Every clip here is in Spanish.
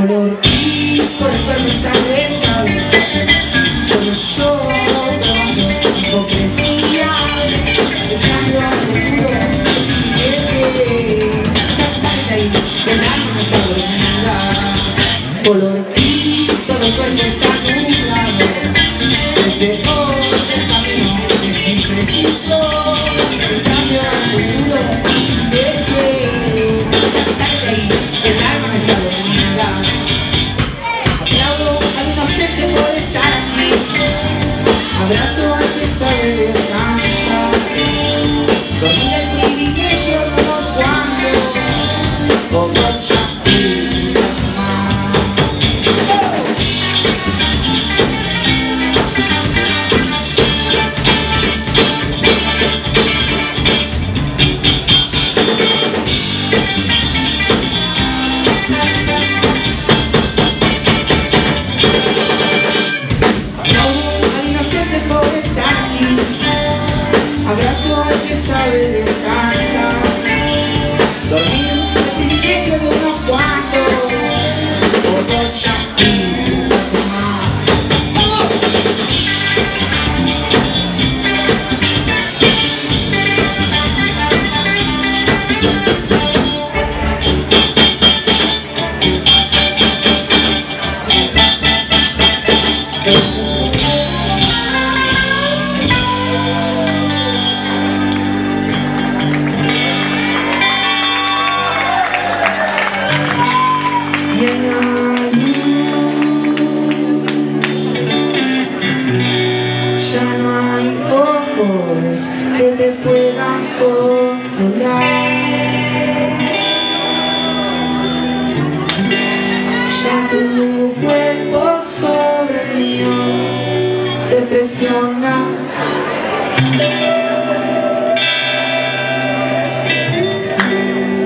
color gris corre por mi sangre Solo yo grabando hipocresía. Dejando a futuro sin verte Ya sales de ahí, el alma no está dormida Color gris, todo el cuerpo está nublado. Desde hoy el camino es impreciso. abrazo al que sabe descansar.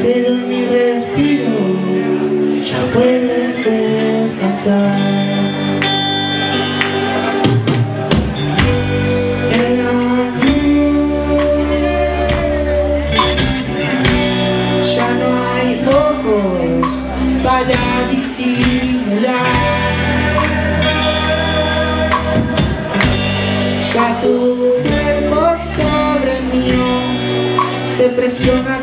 Te doy mi respiro Ya puedes descansar. Ya no hay ojos para disimular. impresionante.